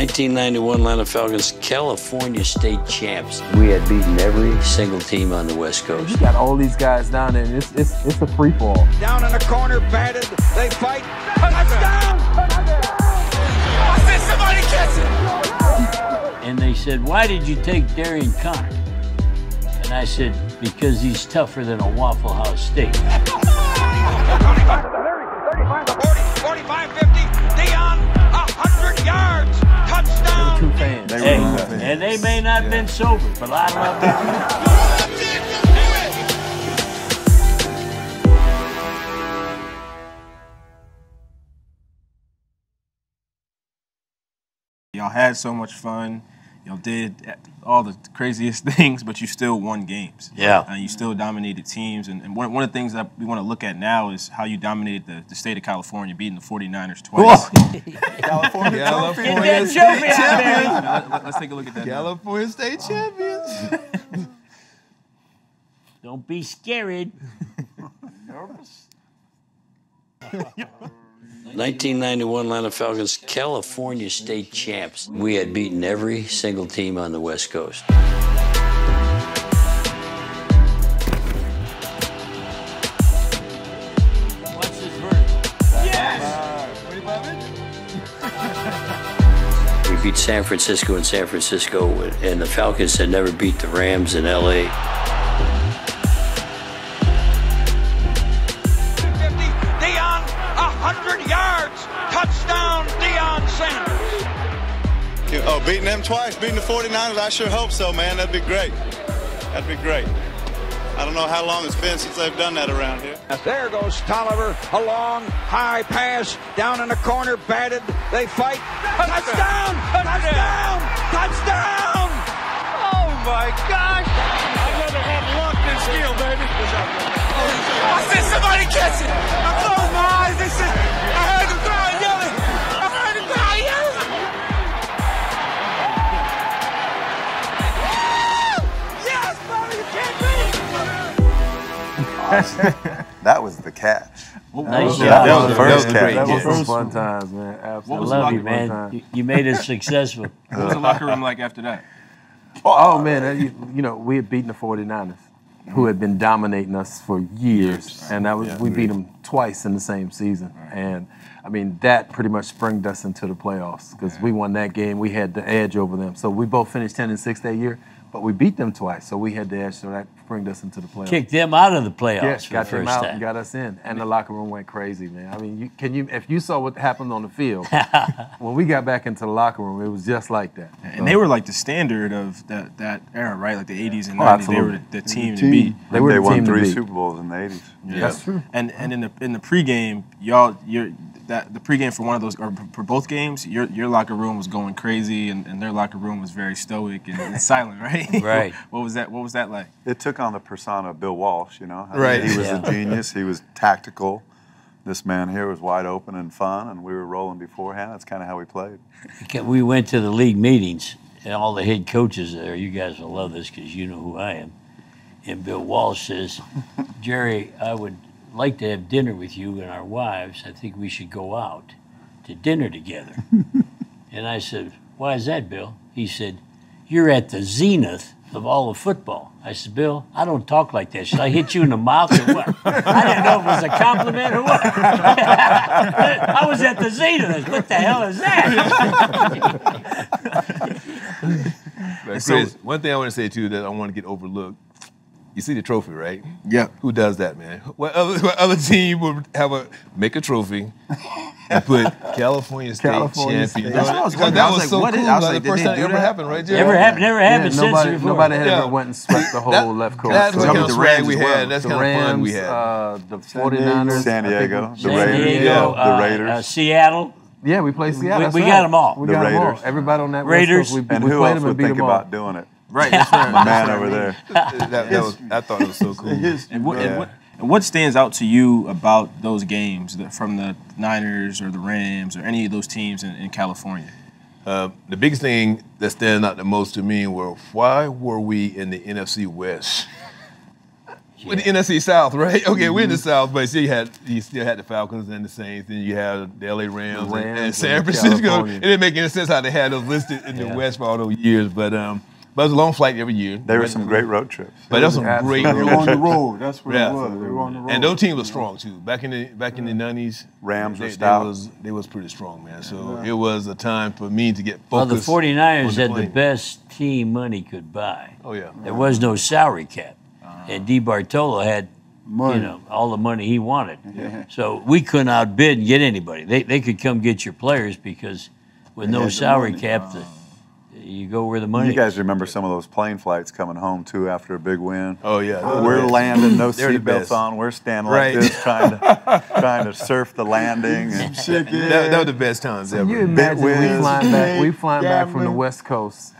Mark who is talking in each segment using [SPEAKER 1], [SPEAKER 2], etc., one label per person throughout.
[SPEAKER 1] 1991 Atlanta Falcons, California state champs. We had beaten every single team on the West Coast.
[SPEAKER 2] You got all these guys down there, and it's, it's, it's a free fall.
[SPEAKER 3] Down in the corner, batted. They fight. Touchdown! I said somebody catch it!
[SPEAKER 1] And they said, Why did you take Darion Conner? And I said, Because he's tougher than a Waffle House steak.
[SPEAKER 3] Touchdown.
[SPEAKER 2] Two fans.
[SPEAKER 1] Hey, and they may not have been sober, but I love them.
[SPEAKER 4] Y'all had so much fun. Y'all did all the craziest things, but you still won games.
[SPEAKER 1] Yeah.
[SPEAKER 4] And uh, you still dominated teams. And, and one, one of the things that we want to look at now is how you dominated the, the state of California, beating the 49ers twice.
[SPEAKER 5] California,
[SPEAKER 1] Get that trophy out there.
[SPEAKER 4] Let, us take a look at that. now.
[SPEAKER 5] California State uh-huh. champions.
[SPEAKER 1] Don't be scared. 1991 Atlanta Falcons, California state champs. We had beaten every single team on the West Coast. Verdict? We beat San Francisco in San Francisco, and the Falcons had never beat the Rams in LA.
[SPEAKER 3] Sanders.
[SPEAKER 6] Oh, beating them twice, beating the 49ers, I sure hope so, man. That'd be great. That'd be great. I don't know how long it's been since they've done that around here.
[SPEAKER 3] There goes Tolliver. A long, high pass. Down in the corner, batted. They fight. Touchdown! Touchdown! Touchdown! Oh my gosh! I'd rather have luck than skill, baby. I said somebody catch it! I closed my eyes. They said, I heard
[SPEAKER 7] That was the catch.
[SPEAKER 1] Nice
[SPEAKER 7] Yeah,
[SPEAKER 1] job.
[SPEAKER 7] that was the first
[SPEAKER 5] That was
[SPEAKER 7] catch.
[SPEAKER 2] That was
[SPEAKER 5] Yeah.
[SPEAKER 2] some fun times, man.
[SPEAKER 4] What
[SPEAKER 1] I
[SPEAKER 4] was it
[SPEAKER 1] love you, man. You, you made it successful.
[SPEAKER 4] What was the locker room like after that?
[SPEAKER 2] Oh, man, uh, you, you know, we had beaten the 49ers, who had been dominating us for years. And that was we beat them twice in the same season. And I mean, that pretty much springed us into the playoffs because we won that game. We had the edge over them. So we both finished 10 and 6 that year, but we beat them twice. So we had the edge. So that springed us into the playoffs.
[SPEAKER 1] Kicked them out of the playoffs
[SPEAKER 2] Yeah,
[SPEAKER 1] for
[SPEAKER 2] got
[SPEAKER 1] the
[SPEAKER 2] them out
[SPEAKER 1] time.
[SPEAKER 2] and got us in, and the locker room went crazy, man. I mean, you, can you if you saw what happened on the field when we got back into the locker room, it was just like that.
[SPEAKER 4] And they were like the standard of that, that era, right? Like the 80s and
[SPEAKER 2] Oh,
[SPEAKER 4] 90s. They were
[SPEAKER 2] absolutely.
[SPEAKER 4] the, the team to beat.
[SPEAKER 2] They were
[SPEAKER 7] they
[SPEAKER 2] the
[SPEAKER 7] won
[SPEAKER 2] team
[SPEAKER 7] three. Super Bowls in the 80s.
[SPEAKER 4] Yeah.
[SPEAKER 2] That's true.
[SPEAKER 4] And and in the in the pregame, y'all, you're that the pregame for one of those or for both games, your your locker room was going crazy, and, and their locker room was very stoic and, and silent, right?
[SPEAKER 1] Right.
[SPEAKER 4] what was that? What was that like?
[SPEAKER 7] It took on the persona of Bill Walsh, you know. I mean, He was
[SPEAKER 1] Yeah.
[SPEAKER 7] a genius. He was tactical. This man here was wide open and fun, and we were rolling beforehand. That's kind of how we played.
[SPEAKER 1] We went to the league meetings, and all the head coaches there. You guys will love this because you know who I am. And Bill Walsh says, "Jerry, I would like to have dinner with you and our wives. I think we should go out to dinner together." and I said, "Why is that, Bill?" He said, "You're at the zenith of all of football." I said, "Bill, I don't talk like that. Should I hit you in the mouth or what?" I didn't know if it was a compliment or what. I was at the zenith. What the hell is that?
[SPEAKER 5] But Chris, one thing I want to say too that I want to get overlooked. You see the trophy, right?
[SPEAKER 4] Yep.
[SPEAKER 5] Who does that, man? What other, what other team would have a make a trophy and put California State
[SPEAKER 2] California
[SPEAKER 5] champion?
[SPEAKER 2] State. That's
[SPEAKER 8] what I was
[SPEAKER 5] Because
[SPEAKER 8] wondering.
[SPEAKER 5] that
[SPEAKER 8] was
[SPEAKER 5] was
[SPEAKER 8] like,
[SPEAKER 5] so
[SPEAKER 8] what is-
[SPEAKER 5] cool.
[SPEAKER 8] I was
[SPEAKER 5] like,
[SPEAKER 8] like,
[SPEAKER 5] the first time
[SPEAKER 8] do
[SPEAKER 5] ever
[SPEAKER 8] that?
[SPEAKER 5] happened, right, Jerry?
[SPEAKER 1] Never happened. Never happened since
[SPEAKER 2] nobody,
[SPEAKER 1] before.
[SPEAKER 2] nobody had
[SPEAKER 5] Yeah.
[SPEAKER 2] ever went and swept the whole
[SPEAKER 5] That-
[SPEAKER 2] left coast.
[SPEAKER 5] That's what kind
[SPEAKER 8] of
[SPEAKER 5] of
[SPEAKER 8] the
[SPEAKER 5] swag
[SPEAKER 8] Rams
[SPEAKER 5] we
[SPEAKER 8] as well.
[SPEAKER 5] had. That's
[SPEAKER 2] the
[SPEAKER 5] kind of fun
[SPEAKER 2] Rams,
[SPEAKER 5] we had.
[SPEAKER 2] uh, the 49ers,
[SPEAKER 7] San Diego, the
[SPEAKER 1] San
[SPEAKER 7] Raiders,
[SPEAKER 1] Diego, uh,
[SPEAKER 7] the Raiders.
[SPEAKER 1] uh, Seattle.
[SPEAKER 2] Yeah, we played Seattle.
[SPEAKER 1] We-
[SPEAKER 2] that's
[SPEAKER 1] we
[SPEAKER 2] right.
[SPEAKER 1] got 'em all.
[SPEAKER 2] We
[SPEAKER 7] The
[SPEAKER 2] got 'em all.
[SPEAKER 7] Raiders.
[SPEAKER 2] Everybody on that West
[SPEAKER 1] Raiders.
[SPEAKER 2] Coast, we,
[SPEAKER 7] and
[SPEAKER 2] we
[SPEAKER 7] who else would think about doing it?
[SPEAKER 8] Right, that's right.
[SPEAKER 7] The man over there.
[SPEAKER 5] that, that was, I thought it was so cool.
[SPEAKER 4] And what, and what and what stands out to you about those games that, from the Niners or the Rams or any of those teams in, in California?
[SPEAKER 5] Uh, the biggest thing that stands out the most to me were why were we in the NFC West? with the NFC South, right? Okay, we're in the South, but still you had you still had the Falcons and the Saints, and you had the LA Rams,
[SPEAKER 2] The
[SPEAKER 5] and- and, San
[SPEAKER 2] and
[SPEAKER 5] Francisco.
[SPEAKER 2] California.
[SPEAKER 5] It didn't make any sense how they had those listed in
[SPEAKER 1] Yeah.
[SPEAKER 5] the West for all those years, but um, but it was a long flight every year.
[SPEAKER 7] There were some great road trips.
[SPEAKER 5] but there was some great
[SPEAKER 2] Absolutely.
[SPEAKER 8] They were
[SPEAKER 5] road
[SPEAKER 8] on the
[SPEAKER 5] trips.
[SPEAKER 8] road. That's what
[SPEAKER 5] Yeah.
[SPEAKER 8] it was. They were on the road.
[SPEAKER 5] And those teams were strong too. Back in the back in the nineties,
[SPEAKER 7] Rams were
[SPEAKER 5] they, they
[SPEAKER 7] stout.
[SPEAKER 5] was they was pretty strong, man. So it was a time for me to get focused.
[SPEAKER 1] Well,
[SPEAKER 5] focused.
[SPEAKER 1] the 49ers
[SPEAKER 5] on
[SPEAKER 1] had the best team money could buy.
[SPEAKER 5] Oh yeah.
[SPEAKER 1] There was no salary cap.
[SPEAKER 5] Uh-huh.
[SPEAKER 1] And DeBartolo had,
[SPEAKER 8] Money.
[SPEAKER 1] you know, all the money he wanted. Yeah. So we couldn't outbid and get anybody. They, they could come get your players because with
[SPEAKER 8] They
[SPEAKER 1] no
[SPEAKER 8] had the
[SPEAKER 1] salary
[SPEAKER 8] money.
[SPEAKER 1] cap, the, you go where the money
[SPEAKER 7] You guys
[SPEAKER 1] is.
[SPEAKER 7] remember some of those plane flights coming home too after a big win?
[SPEAKER 5] Oh yeah.
[SPEAKER 7] We're landing, no
[SPEAKER 5] They're
[SPEAKER 7] seatbelts on. We're standing
[SPEAKER 5] Right.
[SPEAKER 7] like this, trying to trying to surf the landing. And
[SPEAKER 8] Shit, yeah.
[SPEAKER 5] That, that was the best times ever.
[SPEAKER 2] You imagine we
[SPEAKER 7] whiz.
[SPEAKER 2] flying back, we flying back from the West Coast.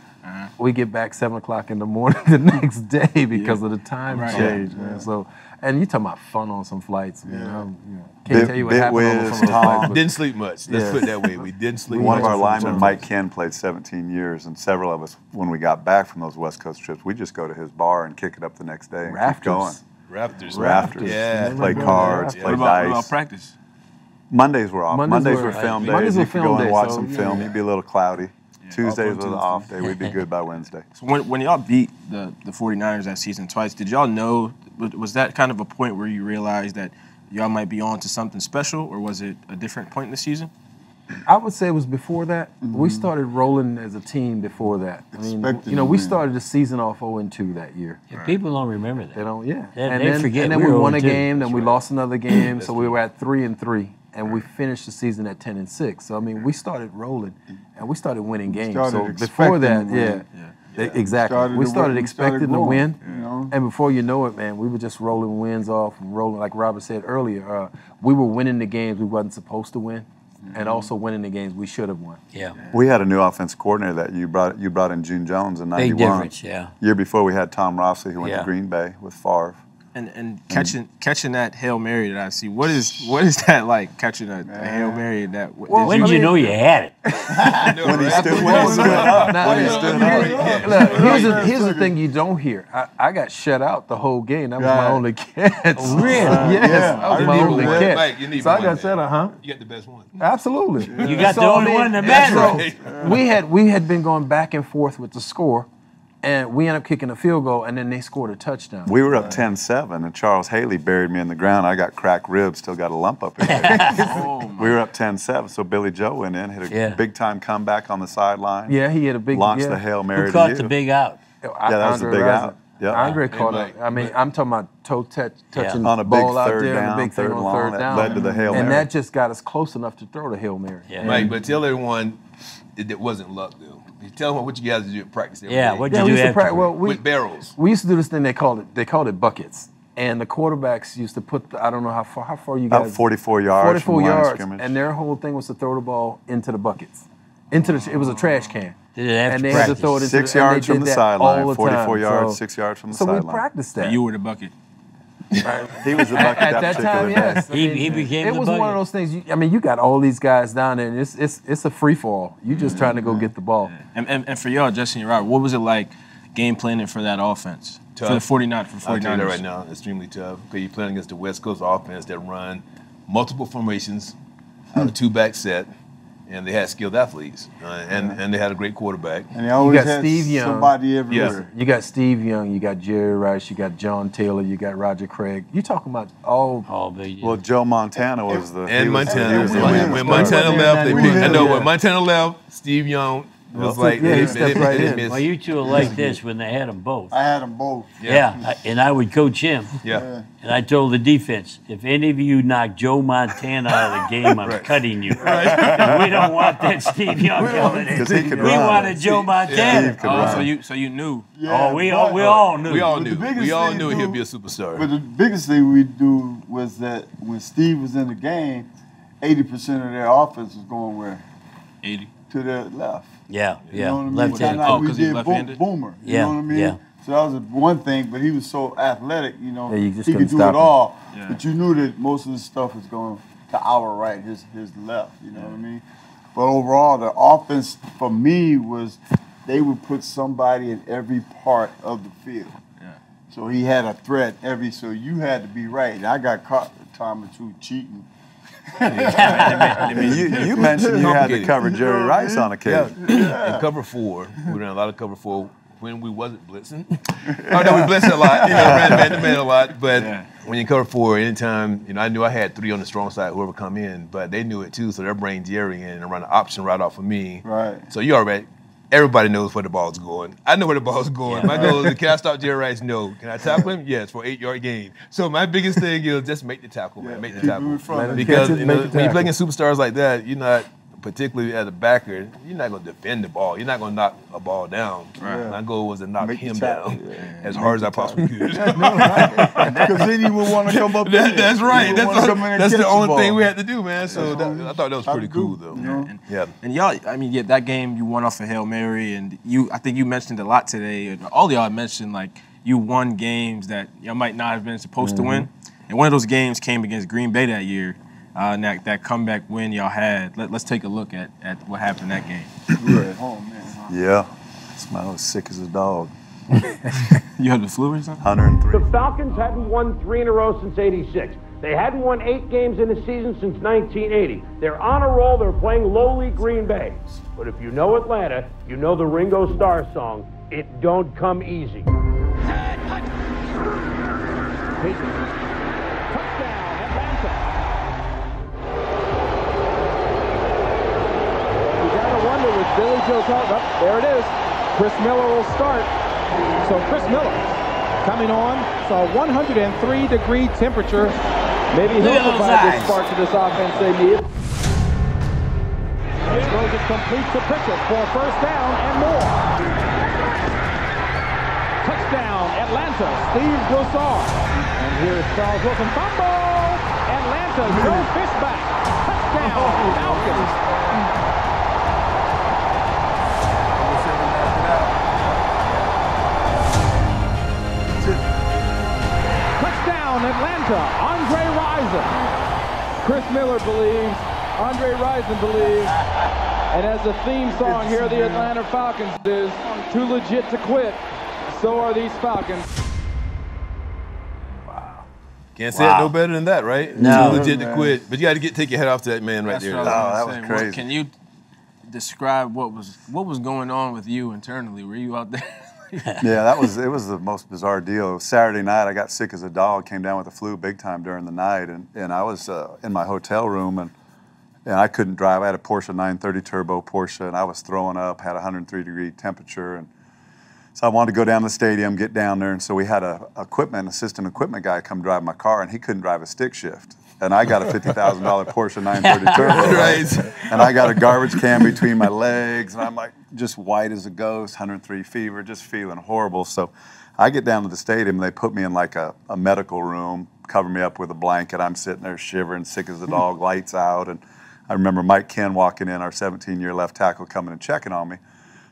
[SPEAKER 2] We get back seven o'clock in the morning the next day because of the time
[SPEAKER 4] Right.
[SPEAKER 2] change, man. So, and you talking about fun on some flights, man.
[SPEAKER 8] Yeah.
[SPEAKER 2] You know, can't
[SPEAKER 7] Bit-
[SPEAKER 2] tell you what
[SPEAKER 7] bit
[SPEAKER 2] happened on
[SPEAKER 7] whiz,
[SPEAKER 2] some of those
[SPEAKER 7] Tom.
[SPEAKER 5] Didn't sleep much. Let's
[SPEAKER 2] Yeah.
[SPEAKER 5] put it that way. We didn't sleep
[SPEAKER 7] One
[SPEAKER 5] much.
[SPEAKER 7] of our
[SPEAKER 2] Watching
[SPEAKER 7] linemen, Mike Kenn, played 17 years, and several of us, when we got back from those West Coast trips, we just go to his bar and kick it up the next day and
[SPEAKER 2] Rafters.
[SPEAKER 7] keep going.
[SPEAKER 5] Raptors.
[SPEAKER 7] Rafters.
[SPEAKER 5] Yeah.
[SPEAKER 7] Play cards,
[SPEAKER 5] Yeah.
[SPEAKER 7] play
[SPEAKER 4] What about, what
[SPEAKER 7] dice.
[SPEAKER 4] about practice?
[SPEAKER 7] Mondays were off.
[SPEAKER 2] Mondays
[SPEAKER 7] Mondays,
[SPEAKER 2] were-
[SPEAKER 7] were, film days.
[SPEAKER 2] Mondays were
[SPEAKER 7] you could go and
[SPEAKER 2] days,
[SPEAKER 7] watch
[SPEAKER 2] so,
[SPEAKER 7] some
[SPEAKER 2] yeah.
[SPEAKER 7] film. You'd be a little cloudy. Tuesdays
[SPEAKER 8] Off on
[SPEAKER 7] was an off day. We'd be good by Wednesday.
[SPEAKER 4] So when, when y'all beat the, the 49ers that season twice, did y'all know, was, was that kind of a point where you realized that y'all might be on to something special, or was it a different point in the season?
[SPEAKER 2] I would say it was before that. We
[SPEAKER 8] Mm-hmm.
[SPEAKER 2] started rolling as a team before that. I mean,
[SPEAKER 8] Expected
[SPEAKER 2] you know, we
[SPEAKER 8] win.
[SPEAKER 2] started the season off 0 and 2 that year.
[SPEAKER 1] Yeah, People don't remember that.
[SPEAKER 2] They don't, yeah.
[SPEAKER 1] They-
[SPEAKER 2] and
[SPEAKER 1] they
[SPEAKER 2] then,
[SPEAKER 1] forget
[SPEAKER 2] and then
[SPEAKER 1] we
[SPEAKER 2] we won a game, then we
[SPEAKER 5] right.
[SPEAKER 2] lost another game, so we were at three and three, and we finished the season at ten and six. So I mean, we started rolling, and we started winning games.
[SPEAKER 8] started
[SPEAKER 2] so before that,
[SPEAKER 8] yeah. to
[SPEAKER 2] yeah, exactly.
[SPEAKER 8] Started
[SPEAKER 2] we started
[SPEAKER 8] win, we started
[SPEAKER 2] expecting to win,
[SPEAKER 8] you know?
[SPEAKER 2] and before you know it, man, we were just rolling wins off, and rolling like Robert said earlier. Uh, we were winning the games we wasn't supposed to win,
[SPEAKER 8] Mm-hmm.
[SPEAKER 2] and also winning the games we should have won.
[SPEAKER 1] Yeah.
[SPEAKER 7] We had a new offense coordinator that you brought. You brought in June Jones in '91.
[SPEAKER 1] Big difference, yeah.
[SPEAKER 7] Year before, we had Tom Rossley, who went
[SPEAKER 1] Yeah.
[SPEAKER 7] to Green Bay with Favre.
[SPEAKER 4] And and mm-hmm. catching catching that hail mary that I see, what is what is that like? Catching a, a hail mary that
[SPEAKER 2] Well,
[SPEAKER 4] did
[SPEAKER 1] When
[SPEAKER 4] you-
[SPEAKER 1] did you
[SPEAKER 2] mean-
[SPEAKER 1] know you had it?
[SPEAKER 7] When he stood, when he stood up,
[SPEAKER 2] Now,
[SPEAKER 7] when he stood up.
[SPEAKER 2] look, here's, the, here's the thing you don't hear. I, I got shut out the whole game. That was my only catch.
[SPEAKER 1] Oh, really?
[SPEAKER 2] yes,
[SPEAKER 8] Yeah,
[SPEAKER 2] that was
[SPEAKER 8] I
[SPEAKER 2] my
[SPEAKER 8] need
[SPEAKER 2] only
[SPEAKER 8] one.
[SPEAKER 2] catch.
[SPEAKER 5] Mike, you need
[SPEAKER 2] so I got
[SPEAKER 5] then.
[SPEAKER 2] shut out, huh?
[SPEAKER 5] You got the best one.
[SPEAKER 2] Absolutely.
[SPEAKER 1] You got
[SPEAKER 2] So,
[SPEAKER 1] the
[SPEAKER 2] I
[SPEAKER 1] only
[SPEAKER 2] mean,
[SPEAKER 1] one that
[SPEAKER 2] that's
[SPEAKER 1] matters.
[SPEAKER 2] so we had we had been going back and forth with the score, and we end up kicking a field goal, and then they scored a touchdown.
[SPEAKER 7] We were up 10-7, and Charles Haley buried me in the ground. I got cracked ribs, still got a lump up in there. Oh, we were up 10-7, so Billy Joe went in, hit a
[SPEAKER 1] Yeah.
[SPEAKER 7] big-time comeback on the sideline.
[SPEAKER 2] yeah, he had a big
[SPEAKER 7] Launched
[SPEAKER 2] yeah.
[SPEAKER 7] the Hail Mary
[SPEAKER 1] Who
[SPEAKER 7] to
[SPEAKER 1] caught
[SPEAKER 7] you.
[SPEAKER 1] the big out?
[SPEAKER 2] Yeah,
[SPEAKER 7] that was the big out. Yeah.
[SPEAKER 2] Andre
[SPEAKER 5] Hey,
[SPEAKER 2] caught it. I mean, I'm talking about toe touch, touching
[SPEAKER 7] On a big
[SPEAKER 2] ball out
[SPEAKER 7] third
[SPEAKER 2] there, and
[SPEAKER 7] down,
[SPEAKER 2] a big thing
[SPEAKER 7] third
[SPEAKER 2] on third
[SPEAKER 7] that
[SPEAKER 2] down,
[SPEAKER 7] led to the Hail mary, and
[SPEAKER 2] that just got us close enough to throw the hail mary.
[SPEAKER 1] Yeah.
[SPEAKER 5] Mike, but tell everyone it, it wasn't luck, though. Tell them what you guys do at practice every
[SPEAKER 1] Yeah,
[SPEAKER 5] day.
[SPEAKER 1] what'd
[SPEAKER 2] Yeah,
[SPEAKER 1] you
[SPEAKER 2] we
[SPEAKER 1] do
[SPEAKER 2] used to
[SPEAKER 1] after?
[SPEAKER 2] practice. Well, we
[SPEAKER 5] with barrels.
[SPEAKER 2] we used to do this thing. They called it. They called it buckets. And the quarterbacks used to put. The, I don't know how far. How far you guys.
[SPEAKER 7] About 44 yards from
[SPEAKER 2] 44
[SPEAKER 7] the line of
[SPEAKER 2] yards.
[SPEAKER 7] scrimmage.
[SPEAKER 2] And their whole thing was to throw the ball into the buckets, into the. It was a trash can.
[SPEAKER 1] Did it after
[SPEAKER 2] and they
[SPEAKER 1] practice?
[SPEAKER 2] had to throw it into
[SPEAKER 7] Six
[SPEAKER 2] the, and they
[SPEAKER 7] yards from
[SPEAKER 2] did
[SPEAKER 7] the
[SPEAKER 2] that
[SPEAKER 7] sideline,
[SPEAKER 2] the
[SPEAKER 7] 44
[SPEAKER 2] time.
[SPEAKER 7] yards,
[SPEAKER 2] So-
[SPEAKER 7] six yards from the
[SPEAKER 2] so
[SPEAKER 7] sideline.
[SPEAKER 2] we practiced that.
[SPEAKER 4] you were the bucket.
[SPEAKER 7] He was the bucket
[SPEAKER 2] at
[SPEAKER 7] that,
[SPEAKER 2] that time,
[SPEAKER 7] day.
[SPEAKER 2] yes. I
[SPEAKER 1] He-
[SPEAKER 2] mean,
[SPEAKER 1] he became
[SPEAKER 2] It
[SPEAKER 1] the
[SPEAKER 2] was one of those things. You, I mean, you got all these guys down there, and it's it's it's a free fall. You just trying to go get the ball.
[SPEAKER 4] And, and, and for y'all, Justin and Robert, what was it like game planning for that offense? For the
[SPEAKER 5] Tough.
[SPEAKER 4] 49 for 49ers.
[SPEAKER 5] I'll tell you that right now, extremely tough. Because you're playing against the West Coast offense that run multiple formations out of two back set, and they had skilled athletes, uh, and and they had a great quarterback.
[SPEAKER 8] And they always
[SPEAKER 2] got
[SPEAKER 8] had
[SPEAKER 2] Steve Young.
[SPEAKER 8] somebody everywhere.
[SPEAKER 2] You got Steve Young, you got Jerry Rice, you got John Taylor, you got Roger Craig. You talking about all?
[SPEAKER 1] All big.
[SPEAKER 7] Well, Joe Montana was the
[SPEAKER 5] And Montana,
[SPEAKER 7] was
[SPEAKER 5] when, when. Montana left, they
[SPEAKER 8] We
[SPEAKER 5] put, I know when Montana left, Steve Young was
[SPEAKER 2] Yeah,
[SPEAKER 5] like,
[SPEAKER 2] he
[SPEAKER 5] they,
[SPEAKER 2] stepped
[SPEAKER 5] they,
[SPEAKER 2] right
[SPEAKER 5] they
[SPEAKER 2] in.
[SPEAKER 5] missed.
[SPEAKER 1] Well, you two are like this when they had them both.
[SPEAKER 8] I had them both.
[SPEAKER 1] Yeah, I- and I would coach him.
[SPEAKER 5] yeah.
[SPEAKER 1] And I told the defense, if any of you knock Joe Montana out of the game, I'm cutting you. 'Cause we don't want that Steve Young coming in.
[SPEAKER 7] 'Cause he could
[SPEAKER 1] we
[SPEAKER 7] run.
[SPEAKER 1] wanted Joe Montana.
[SPEAKER 7] Steve could
[SPEAKER 4] Oh,
[SPEAKER 7] run.
[SPEAKER 4] so you so you knew.
[SPEAKER 1] Oh, we all we all knew.
[SPEAKER 5] We all
[SPEAKER 8] But the
[SPEAKER 5] knew.
[SPEAKER 8] biggest
[SPEAKER 5] We all
[SPEAKER 8] thing,
[SPEAKER 5] knew he'd
[SPEAKER 8] dude,
[SPEAKER 5] be a superstar.
[SPEAKER 8] But the biggest thing we do was that when Steve was in the game, 80% of their offense was going where?
[SPEAKER 4] 80.
[SPEAKER 8] To their left.
[SPEAKER 1] Yeah,
[SPEAKER 8] You
[SPEAKER 1] yeah.
[SPEAKER 8] know what I mean?
[SPEAKER 1] Left
[SPEAKER 8] Kinda like
[SPEAKER 4] Oh,
[SPEAKER 8] we
[SPEAKER 4] 'cause he's left-handed?
[SPEAKER 8] Boomer. You
[SPEAKER 1] Yeah,
[SPEAKER 8] know what I mean?
[SPEAKER 1] yeah.
[SPEAKER 8] So that was one thing, but he was so athletic, you know,
[SPEAKER 2] Yeah, you just
[SPEAKER 8] he could do
[SPEAKER 2] stop
[SPEAKER 8] it
[SPEAKER 2] him.
[SPEAKER 8] all.
[SPEAKER 4] Yeah.
[SPEAKER 8] But you knew that most of the stuff was going to our right, his his left, you know what I mean? But overall, the offense for me was they would put somebody in every part of the field.
[SPEAKER 4] Yeah.
[SPEAKER 8] So he had a threat every. So you had to be right. I got caught a time or two cheating.
[SPEAKER 7] I mean, you, you mentioned you had to cover Jerry Rice on occasion.
[SPEAKER 5] Yeah. And cover four, we ran a lot of cover four when we wasn't blitzing. oh no, we blitzed a lot. You know, ran man to man a lot. But when you cover four, anytime you know, I knew I had three on the strong side, whoever come in, but they knew it too, so they're bringing Jerry in and run an option right off of me.
[SPEAKER 8] Right.
[SPEAKER 5] So you already. Everybody knows where the ball's going. I know where the ball's going. My goal is, can I stop Jerry Rice? No. Can I tackle him? Yes, for eight yard gain. So my biggest thing is just make the tackle, man. Make the tackle.
[SPEAKER 8] in front of him.
[SPEAKER 5] Because you know, when you're
[SPEAKER 2] playing
[SPEAKER 5] against superstars like that, you're not particularly as a backer, you're not going to defend the ball. You're not going to knock a ball down. My goal was to knock
[SPEAKER 8] Make
[SPEAKER 5] him
[SPEAKER 8] tackle.
[SPEAKER 5] down as hard as I possibly could.
[SPEAKER 8] Because then you would want to come up.
[SPEAKER 5] That-
[SPEAKER 8] in.
[SPEAKER 5] that's right. That's,
[SPEAKER 8] wanna
[SPEAKER 5] the,
[SPEAKER 8] come
[SPEAKER 5] that's the only thing we had to do, man. So that, I thought that was pretty cool, though.
[SPEAKER 8] you know?
[SPEAKER 5] Yeah.
[SPEAKER 4] And y'all, I mean, yeah, that game you won off a hail mary, and you, I think you mentioned a lot today. and All y'all mentioned like you won games that y'all might not have been supposed to mm-hmm. win, and one of those games came against Green Bay that year. Uh, that, that comeback win y'all had. Let, let's take a look at, at what happened that game.
[SPEAKER 8] We were at home, man. huh?
[SPEAKER 7] Yeah. Smell was sick as a dog.
[SPEAKER 4] You had the flu or something?
[SPEAKER 7] 103.
[SPEAKER 9] The Falcons hadn't won three in a row since 86. They hadn't won eight games in a season since 1980. They're on a roll. They're playing lowly Green Bay. But if you know Atlanta, you know the Ringo Starr song, It Don't Come Easy. Touchdown,
[SPEAKER 10] with Billy Joe Talk. Up there it is. Chris Miller will start. So Chris Miller coming on. So 103 degree temperature. Maybe he'll provide the spark to this offense eh, they need. Throws it complete to Pritchard for a first down and more. Touchdown, Atlanta. Steve Broussard. And here's Charles Wilson. Fumble. Atlanta. Joe Fishback. Touchdown, Falcons. Touchdown, Atlanta. Andre Rison. Chris Miller believes. Andre Rison believes. And as the theme song here, the uh, Atlanta Falcons is too legit to quit. So are these Falcons. Wow.
[SPEAKER 5] Can't say it no better than that, right?
[SPEAKER 1] No.
[SPEAKER 5] Too legit to quit. But you got to get take your head off to that man right
[SPEAKER 4] That's
[SPEAKER 5] there.
[SPEAKER 4] what I
[SPEAKER 7] Oh,
[SPEAKER 4] was
[SPEAKER 7] that was
[SPEAKER 4] say. What-
[SPEAKER 7] crazy.
[SPEAKER 4] Can you describe what was what was going on with you internally? Were you out there?
[SPEAKER 7] Yeah, that was it was the most bizarre deal. Saturday night, I got sick as a dog, came down with the flu big time during the night, and, and I was uh, in my hotel room and and I couldn't drive. I had a Porsche 930 turbo Porsche, and I was throwing up, had 103 degree temperature, and so I wanted to go down to the stadium, get down there, and so we had a equipment assistant equipment guy come drive my car, and he couldn't drive a stick shift. And I got a fifty thousand dollar Porsche 930 turbo,
[SPEAKER 5] Right.
[SPEAKER 7] and I got a garbage can between my legs, and I'm like just white as a ghost, 103 fever, just feeling horrible. So I get down to the stadium, they put me in like a, a medical room, cover me up with a blanket. I'm sitting there shivering, sick as a hmm. dog, lights out, and I remember Mike Kenn walking in, our 17-year left tackle, coming and checking on me.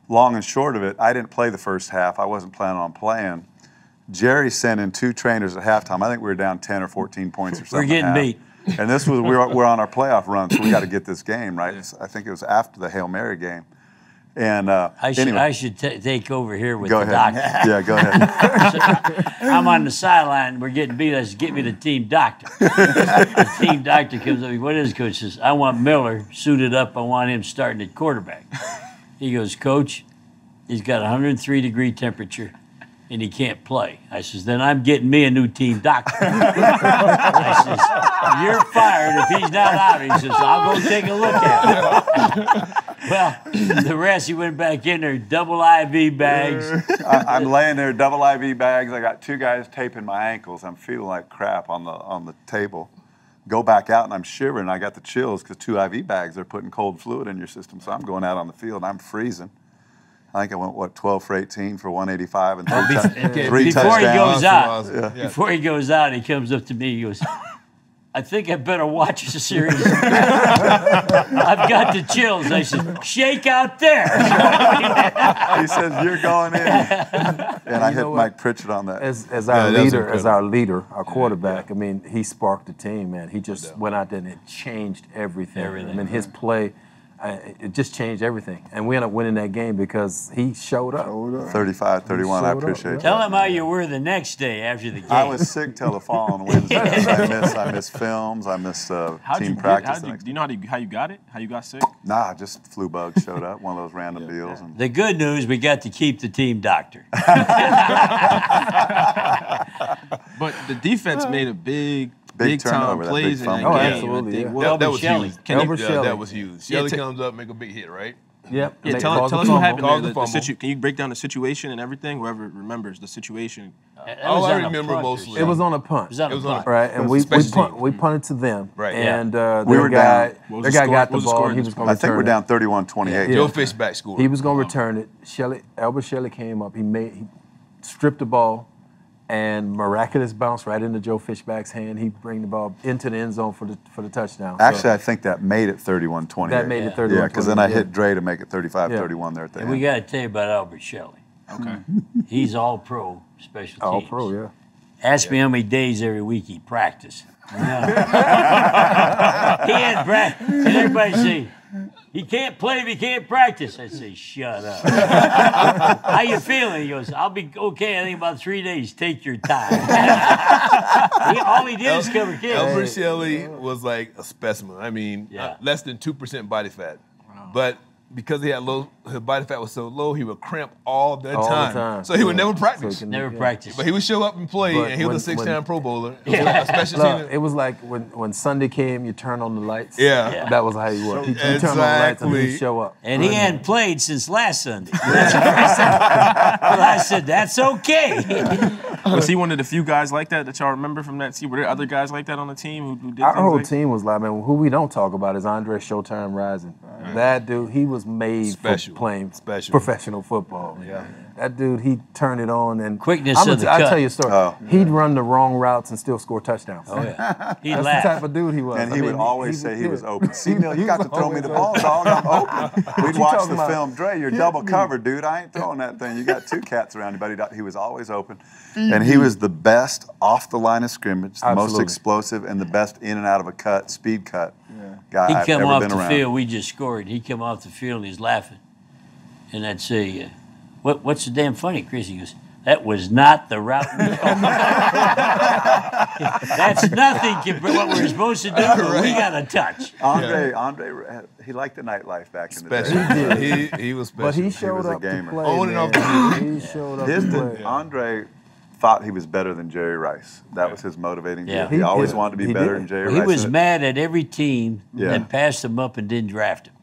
[SPEAKER 7] Long and short of it, I didn't play the first half. I wasn't planning on playing. Jerry sent in two trainers at halftime. I think we were down 10 or 14 points or something.
[SPEAKER 1] We're getting beat.
[SPEAKER 7] And this was we were, we're on our playoff run, so we got to get this game right. I think it was after the Hail Mary game. And uh,
[SPEAKER 1] I should,
[SPEAKER 7] anyway,
[SPEAKER 1] I should ta take over here with
[SPEAKER 7] go
[SPEAKER 1] the
[SPEAKER 7] ahead.
[SPEAKER 1] doctor.
[SPEAKER 7] Yeah, go ahead.
[SPEAKER 1] I'm on the sideline. We're getting beat. I said, get me the team doctor. the team doctor comes up. What is coach? Says, I want Miller suited up. I want him starting at quarterback. He goes, Coach, he's got 103 degree temperature and he can't play. I says, then I'm getting me a new team doctor. I says, you're fired if he's not out. He says, I'll go take a look at him. well, the rest, he went back in there, double IV bags.
[SPEAKER 7] I, I'm laying there, double IV bags. I got two guys taping my ankles. I'm feeling like crap on the on the table. Go back out and I'm shivering. I got the chills because two IV bags are putting cold fluid in your system. So I'm going out on the field. I'm freezing. I think I went what 12 for 18 for 185 and three,
[SPEAKER 1] Well,
[SPEAKER 7] tou-
[SPEAKER 1] bef-
[SPEAKER 7] three
[SPEAKER 1] before he goes out,
[SPEAKER 5] Awesome. Yeah.
[SPEAKER 1] before he goes out, he comes up to me. He goes, "I think I better watch the series. I've got the chills." I said, "Shake out there."
[SPEAKER 7] he says you're going in, and I hit
[SPEAKER 2] what?
[SPEAKER 7] Mike Pritchard on that.
[SPEAKER 2] As, as our
[SPEAKER 5] that was
[SPEAKER 2] leader, as our leader, our quarterback. I mean, he sparked the team, man. He just went out there and it changed everything. I
[SPEAKER 1] Everything.
[SPEAKER 2] mean, his play. I, it just changed everything. And we ended up winning that game because he showed up.
[SPEAKER 8] Showed up.
[SPEAKER 7] 35, 31. I
[SPEAKER 2] showed up,
[SPEAKER 7] appreciate
[SPEAKER 2] yeah.
[SPEAKER 7] that.
[SPEAKER 1] Tell him how you were the next day after the game.
[SPEAKER 7] I was sick till the following Wednesday. I missed, I missed films. I missed uh,
[SPEAKER 4] How'd
[SPEAKER 7] team
[SPEAKER 4] you
[SPEAKER 7] practice.
[SPEAKER 4] how'd you, do you know how, you, how you got it? How you got sick?
[SPEAKER 7] Nah, just flu bug showed up. One of those random deals. And
[SPEAKER 1] the good news, we got to keep the team doctor.
[SPEAKER 4] But the defense made a big,
[SPEAKER 7] Big
[SPEAKER 4] big, time
[SPEAKER 7] turnover, that big
[SPEAKER 4] plays in that
[SPEAKER 7] fumble.
[SPEAKER 2] Oh,
[SPEAKER 4] game.
[SPEAKER 2] absolutely, yeah.
[SPEAKER 4] Well,
[SPEAKER 5] That, that was
[SPEAKER 1] Shelley.
[SPEAKER 5] huge.
[SPEAKER 4] Can you-
[SPEAKER 2] Elber
[SPEAKER 5] yeah,
[SPEAKER 2] Shelley.
[SPEAKER 5] that was huge. Shelly
[SPEAKER 4] ta-
[SPEAKER 5] comes up, make a big hit, right?
[SPEAKER 2] Yep.
[SPEAKER 4] Yeah,
[SPEAKER 2] Make-
[SPEAKER 4] tell, tell us what happened there. The,
[SPEAKER 5] the
[SPEAKER 4] the situ- can you break down the situation and everything? Whoever remembers the situation.
[SPEAKER 1] That
[SPEAKER 5] All I remember
[SPEAKER 1] punt or
[SPEAKER 5] mostly-
[SPEAKER 2] It was on a punt.
[SPEAKER 1] It was on a
[SPEAKER 5] was on a
[SPEAKER 1] punt.
[SPEAKER 2] Right, and we
[SPEAKER 5] was
[SPEAKER 2] we, punt, we punted to them,
[SPEAKER 5] Right.
[SPEAKER 2] and uh,
[SPEAKER 7] We
[SPEAKER 2] their
[SPEAKER 7] were
[SPEAKER 2] guy,
[SPEAKER 7] down.
[SPEAKER 2] Their
[SPEAKER 4] the
[SPEAKER 2] guy
[SPEAKER 4] score-
[SPEAKER 2] got the
[SPEAKER 4] the
[SPEAKER 2] ball.
[SPEAKER 4] in
[SPEAKER 2] He was
[SPEAKER 4] one?
[SPEAKER 2] going
[SPEAKER 7] I think we're down
[SPEAKER 2] it.
[SPEAKER 7] 31 28.
[SPEAKER 2] Yeah.
[SPEAKER 5] Joe Fishback scored.
[SPEAKER 2] He was going to return it. Shelley, Albert Shelley came up. He made he stripped the ball, and miraculous bounce right into Joe Fishback's hand. He bring the ball into the end zone for the for the touchdown. So
[SPEAKER 7] Actually, I think that made it 31 28.
[SPEAKER 2] that made
[SPEAKER 1] Yeah.
[SPEAKER 2] it 31.
[SPEAKER 7] Yeah, because then I hit Dre to make it 35
[SPEAKER 2] Yeah.
[SPEAKER 7] 31 there at the
[SPEAKER 1] And
[SPEAKER 7] end.
[SPEAKER 1] we got to tell you about Albert Shelley.
[SPEAKER 4] Okay.
[SPEAKER 1] He's all pro special
[SPEAKER 2] all pro. Yeah.
[SPEAKER 1] Ask me how many days every week he practiced. he had practice. And everybody say, he can't play if he can't practice. I say, shut up. how you feeling? He goes, I'll be okay. I think about three days. Take your time. he, all he did is cover kids.
[SPEAKER 5] Albert Shelley was like a specimen. I mean,
[SPEAKER 1] Yeah.
[SPEAKER 5] uh, less than two percent body fat, but because he had low, his body fat was so low, he would cramp all the,
[SPEAKER 2] All the
[SPEAKER 5] time.
[SPEAKER 2] time.
[SPEAKER 5] So he would
[SPEAKER 2] Yeah.
[SPEAKER 5] never practice.
[SPEAKER 2] he can-
[SPEAKER 1] Never
[SPEAKER 2] yeah.
[SPEAKER 1] practiced.
[SPEAKER 5] but he would show up and play,
[SPEAKER 2] But
[SPEAKER 5] and he was a six-time
[SPEAKER 2] when-
[SPEAKER 5] Pro Bowler.
[SPEAKER 1] Yeah.
[SPEAKER 5] A special
[SPEAKER 2] Look,
[SPEAKER 5] team.
[SPEAKER 2] it was like when, when Sunday came, you turn on the lights.
[SPEAKER 5] Yeah.
[SPEAKER 1] Yeah.
[SPEAKER 2] That was how he was. He, he turned on the lights and
[SPEAKER 5] Exactly.
[SPEAKER 2] he'd show up.
[SPEAKER 1] And he hadn't played since last Sunday. That's what I said. Well, I said, that's okay.
[SPEAKER 4] Was he uh-huh. one of the few guys like that that y'all remember from that team? Were there other guys like that on the team who, who did
[SPEAKER 2] Our
[SPEAKER 4] things
[SPEAKER 2] whole
[SPEAKER 4] like
[SPEAKER 2] team was like, man, who we don't talk about is Andre Showtime Rison. That dude, he was made
[SPEAKER 5] Special.
[SPEAKER 2] for playing
[SPEAKER 5] Special.
[SPEAKER 2] professional football.
[SPEAKER 5] Yeah.
[SPEAKER 2] That dude, he turned it on and
[SPEAKER 1] Quickness
[SPEAKER 2] I'ma
[SPEAKER 1] of the
[SPEAKER 2] t- I'll
[SPEAKER 1] cut.
[SPEAKER 2] tell you a story.
[SPEAKER 7] Oh.
[SPEAKER 2] He'd run the wrong routes and still score touchdowns.
[SPEAKER 1] Oh, yeah. He
[SPEAKER 2] That's
[SPEAKER 1] laughed.
[SPEAKER 2] the type of dude he was.
[SPEAKER 7] And
[SPEAKER 2] I
[SPEAKER 7] he
[SPEAKER 2] mean,
[SPEAKER 7] would always say he was open. See, Neil, you got to throw me the ball, dog. I'm open. We'd watch the
[SPEAKER 2] about?
[SPEAKER 7] film. Dre, you're double covered, dude. I ain't throwing that thing. You got two cats around you, buddy. He was always open. And he was the best off the line of scrimmage, the most explosive, and the best in and out of a cut, speed cut guy
[SPEAKER 1] He'd
[SPEAKER 7] I've
[SPEAKER 1] come
[SPEAKER 7] ever
[SPEAKER 1] off
[SPEAKER 7] been
[SPEAKER 1] the
[SPEAKER 7] around.
[SPEAKER 1] field. We just scored. He'd come off the field. and He's laughing, and I'd say, uh, "What? What's so damn funny, Chris?" He goes, "That was not the route." we. That's nothing compared to what we're supposed to do. But we got a touch.
[SPEAKER 7] Andre, Andre, he liked the nightlife back in the day.
[SPEAKER 5] Special. he, he was special.
[SPEAKER 2] But he showed
[SPEAKER 7] was a
[SPEAKER 2] up to play.
[SPEAKER 5] On and
[SPEAKER 2] man.
[SPEAKER 5] off the field.
[SPEAKER 2] He showed up
[SPEAKER 7] His
[SPEAKER 2] to
[SPEAKER 7] the,
[SPEAKER 2] play.
[SPEAKER 7] Andre thought he was better than Jerry Rice. That was his motivating
[SPEAKER 1] Yeah.
[SPEAKER 7] deal. He,
[SPEAKER 2] He
[SPEAKER 7] always
[SPEAKER 2] did.
[SPEAKER 7] wanted to be
[SPEAKER 2] He
[SPEAKER 7] better
[SPEAKER 2] did.
[SPEAKER 7] than Jerry
[SPEAKER 1] Well, he
[SPEAKER 7] Rice.
[SPEAKER 1] was mad at every team
[SPEAKER 7] Yeah.
[SPEAKER 1] that passed him up and didn't draft him.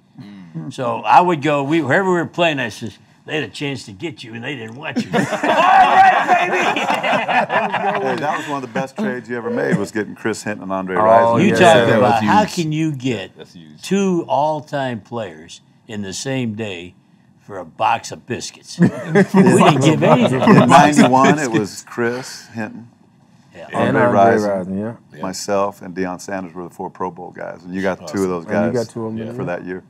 [SPEAKER 1] Hmm. So I would go, we, wherever we were playing, I says, they had a chance to get you and they didn't want you. All right, baby.
[SPEAKER 7] Hey, that was one of the best trades you ever made was getting Chris Hinton and Andre
[SPEAKER 2] Oh,
[SPEAKER 7] Rice.
[SPEAKER 1] You
[SPEAKER 2] yeah,
[SPEAKER 1] talk
[SPEAKER 2] yeah,
[SPEAKER 1] about how can you get two all-time players in the same day for a box of biscuits? we didn't give anything.
[SPEAKER 7] In '91, it was Chris Hinton,
[SPEAKER 1] Yeah.
[SPEAKER 2] And
[SPEAKER 7] Andre
[SPEAKER 2] Andre
[SPEAKER 7] Rison.
[SPEAKER 2] Rising, yeah.
[SPEAKER 7] myself, and Deion Sanders were the four Pro Bowl guys, and you got two of those
[SPEAKER 2] And
[SPEAKER 7] guys
[SPEAKER 2] you got two of them,
[SPEAKER 7] for that year.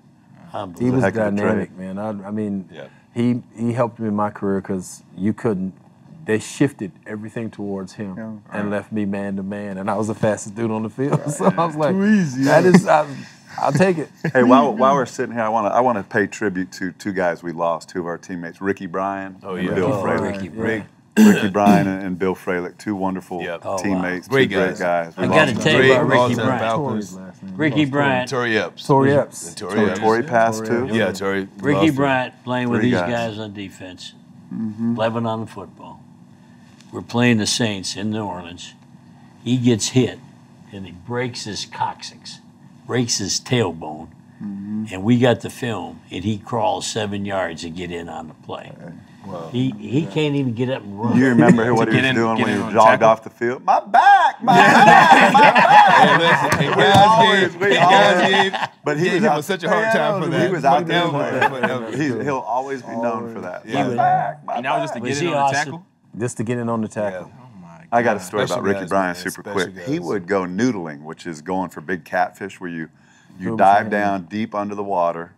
[SPEAKER 2] He
[SPEAKER 1] Unbelievable.
[SPEAKER 2] was
[SPEAKER 7] heck of a
[SPEAKER 2] dynamic, man. I, I mean,
[SPEAKER 5] Yeah.
[SPEAKER 2] He he helped me in my career because you couldn't. They shifted everything towards him and left me man to man, and I was the fastest dude on the field. So I was like, easy that is, I, I'll take it.
[SPEAKER 7] Hey, while, while we're sitting here, I want to I want to pay tribute to two guys we lost, two of our teammates, Ricky Bryan
[SPEAKER 5] Oh,
[SPEAKER 7] and
[SPEAKER 5] yeah.
[SPEAKER 7] Bill
[SPEAKER 1] Oh,
[SPEAKER 7] Fralic.
[SPEAKER 1] Ricky
[SPEAKER 2] Yeah.
[SPEAKER 1] Bryan.
[SPEAKER 7] Ricky Bryan and, and Bill Fralic, two wonderful
[SPEAKER 5] Yep.
[SPEAKER 1] Oh, wow.
[SPEAKER 7] teammates,
[SPEAKER 5] Great
[SPEAKER 7] two great
[SPEAKER 5] guys.
[SPEAKER 7] guys. We
[SPEAKER 1] I gotta
[SPEAKER 7] them.
[SPEAKER 1] tell you about Ricky
[SPEAKER 5] all-time
[SPEAKER 1] Bryant.
[SPEAKER 5] Falcons.
[SPEAKER 2] Tory's last name.
[SPEAKER 1] Ricky Bryant,
[SPEAKER 5] Tory Epps.
[SPEAKER 2] Tory Epps.
[SPEAKER 5] And Tory
[SPEAKER 7] Tory,
[SPEAKER 5] Epps.
[SPEAKER 7] Tory passed too.
[SPEAKER 5] Yeah, Tory.
[SPEAKER 1] Ricky. Bryant playing with these
[SPEAKER 7] guys.
[SPEAKER 1] guys on defense. Mm-hmm. 11 on the football. We're playing the Saints in New Orleans. He gets hit and he breaks his coccyx, breaks his tailbone. Mm-hmm. And we got the film, and he crawls seven yards to get in on the play. He he can't even get up and run.
[SPEAKER 7] You remember what he was
[SPEAKER 4] in-
[SPEAKER 7] doing when he jogged
[SPEAKER 4] tackle?
[SPEAKER 7] off the field? My back, my back, my back.
[SPEAKER 5] Hey, listen, and
[SPEAKER 7] We
[SPEAKER 5] guys
[SPEAKER 7] always-
[SPEAKER 5] gave,
[SPEAKER 7] we
[SPEAKER 5] guys
[SPEAKER 7] always-
[SPEAKER 5] gave,
[SPEAKER 7] But he
[SPEAKER 5] gave
[SPEAKER 7] was out-
[SPEAKER 5] such a hard time for that.
[SPEAKER 7] He was out there.
[SPEAKER 5] Forever, forever.
[SPEAKER 7] He's, he'll always be known for that.
[SPEAKER 5] Yeah.
[SPEAKER 7] My
[SPEAKER 1] was-
[SPEAKER 7] back, my
[SPEAKER 4] And that was just to get in on the tackle?
[SPEAKER 2] Just to get in on the tackle.
[SPEAKER 4] Oh
[SPEAKER 7] I got a
[SPEAKER 4] God.
[SPEAKER 7] story about Ricky
[SPEAKER 5] guys,
[SPEAKER 7] Bryan
[SPEAKER 5] man.
[SPEAKER 7] super
[SPEAKER 5] Special
[SPEAKER 7] quick. He would go noodling, which is going for big catfish, where you you
[SPEAKER 2] Go
[SPEAKER 7] dive
[SPEAKER 2] behind.
[SPEAKER 7] down deep under the water,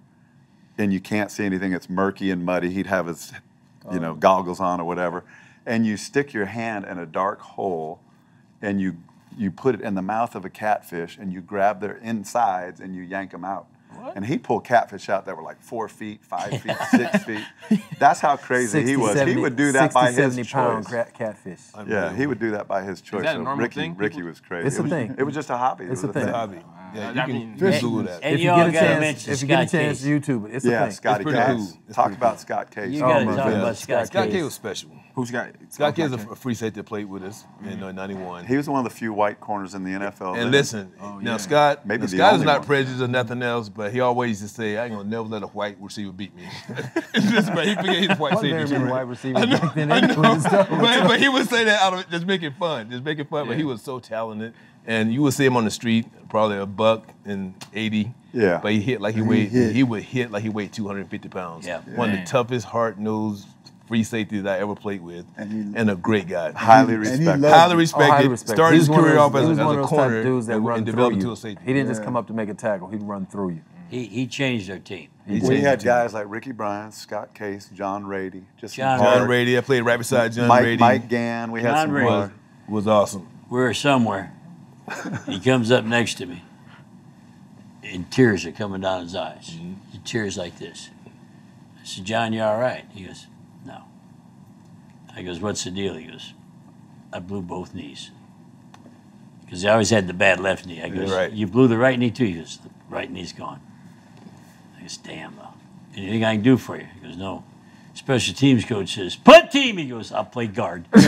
[SPEAKER 7] and you can't see anything. It's murky and muddy. He'd have his, you know, um, goggles on or whatever, and you stick your hand in a dark hole, and you you put it in the mouth of a catfish, and you grab their insides and you yank them out. What? and he pulled catfish out that were like four feet, five feet, six feet. That's how crazy
[SPEAKER 2] 60,
[SPEAKER 7] he was.
[SPEAKER 2] 70
[SPEAKER 7] he would do that
[SPEAKER 2] 60,
[SPEAKER 7] by his
[SPEAKER 2] 70
[SPEAKER 7] choice.
[SPEAKER 2] pound cat, catfish.
[SPEAKER 7] Yeah, he would do that by his choice.
[SPEAKER 4] that a
[SPEAKER 7] So
[SPEAKER 4] normal
[SPEAKER 7] Ricky,
[SPEAKER 4] thing?
[SPEAKER 7] Ricky was crazy.
[SPEAKER 2] It's
[SPEAKER 7] it
[SPEAKER 2] a
[SPEAKER 7] was,
[SPEAKER 2] thing.
[SPEAKER 7] It was just a hobby.
[SPEAKER 2] It's
[SPEAKER 7] it
[SPEAKER 2] a
[SPEAKER 7] was
[SPEAKER 2] thing.
[SPEAKER 5] Hobby. Yeah, you
[SPEAKER 4] I
[SPEAKER 5] can
[SPEAKER 4] mean,
[SPEAKER 5] just Google that.
[SPEAKER 1] And
[SPEAKER 2] if
[SPEAKER 1] you
[SPEAKER 2] you get a chance,
[SPEAKER 1] mention
[SPEAKER 2] if you get a chance,
[SPEAKER 1] Case.
[SPEAKER 2] YouTube it. It's a
[SPEAKER 7] Yeah,
[SPEAKER 2] thing.
[SPEAKER 7] Scotty
[SPEAKER 5] pretty
[SPEAKER 7] Case.
[SPEAKER 5] cool. It's
[SPEAKER 7] Talk
[SPEAKER 5] pretty
[SPEAKER 7] about
[SPEAKER 5] cool.
[SPEAKER 7] Scott Case.
[SPEAKER 1] You
[SPEAKER 2] Oh
[SPEAKER 1] gotta
[SPEAKER 2] my
[SPEAKER 1] talk
[SPEAKER 2] goodness.
[SPEAKER 1] about Scott Case.
[SPEAKER 5] Scott
[SPEAKER 1] Case.
[SPEAKER 5] Was special.
[SPEAKER 4] Who's got
[SPEAKER 5] Scott K is a, a free safety that played with us in uh, '91.
[SPEAKER 7] He was one of the few white corners in the NFL.
[SPEAKER 5] And
[SPEAKER 7] then.
[SPEAKER 5] listen,
[SPEAKER 4] Oh,
[SPEAKER 5] now
[SPEAKER 4] yeah.
[SPEAKER 5] Scott,
[SPEAKER 7] Maybe
[SPEAKER 5] now Scott is not
[SPEAKER 7] one.
[SPEAKER 5] prejudiced or nothing else, but he always used to say, "I ain't gonna never let a white receiver beat me." It's just, but he forget he's a white
[SPEAKER 2] Wasn't
[SPEAKER 5] safety.
[SPEAKER 2] very many
[SPEAKER 5] too.
[SPEAKER 2] wide back then. They was just-
[SPEAKER 5] but, but he would say that out of just making fun, just making fun. But he was so talented, and you would see him on the street, probably a buck and eighty.
[SPEAKER 7] Yeah.
[SPEAKER 5] But he hit like he weighed. He would hit like he weighed two hundred and fifty pounds.
[SPEAKER 1] Yeah.
[SPEAKER 5] One of the toughest, hard nosed free safeties I ever played with,
[SPEAKER 8] And
[SPEAKER 5] and, a great guy.
[SPEAKER 7] highly respected.
[SPEAKER 5] highly respected.
[SPEAKER 2] Oh, highly respected.
[SPEAKER 5] Started
[SPEAKER 2] He's
[SPEAKER 5] his career
[SPEAKER 2] those-
[SPEAKER 5] off as, a- as a
[SPEAKER 2] of those type
[SPEAKER 5] corner
[SPEAKER 2] of dudes that
[SPEAKER 5] and,
[SPEAKER 2] run
[SPEAKER 5] and developed
[SPEAKER 2] you.
[SPEAKER 5] into a safety.
[SPEAKER 2] He didn't just come up to make a tackle. He'd run through you.
[SPEAKER 1] He, he changed our team.
[SPEAKER 5] He
[SPEAKER 7] We
[SPEAKER 5] changed
[SPEAKER 7] had
[SPEAKER 5] team.
[SPEAKER 7] guys like Ricky Bryan, Scott Case, John Rade, just some
[SPEAKER 1] John
[SPEAKER 7] hard-
[SPEAKER 5] John Rade. I played right beside John
[SPEAKER 7] Mike,
[SPEAKER 5] Rade.
[SPEAKER 7] Mike Gann. We had
[SPEAKER 1] John
[SPEAKER 7] some
[SPEAKER 1] Rade.
[SPEAKER 7] hard-
[SPEAKER 5] was awesome.
[SPEAKER 1] We were somewhere. He comes up next to me, and tears are coming down his eyes. Mm-hmm. He tears like this. I said, John, you all right? He goes, No. I goes, What's the deal? He goes, I blew both knees. Because he always had the bad left knee. I goes,
[SPEAKER 5] Right.
[SPEAKER 1] You blew the right knee too? He goes, The right knee's gone. I goes, Damn, though. Anything I can do for you? He goes, No. Special teams coach says, "Put team. He goes, I'll play guard. you,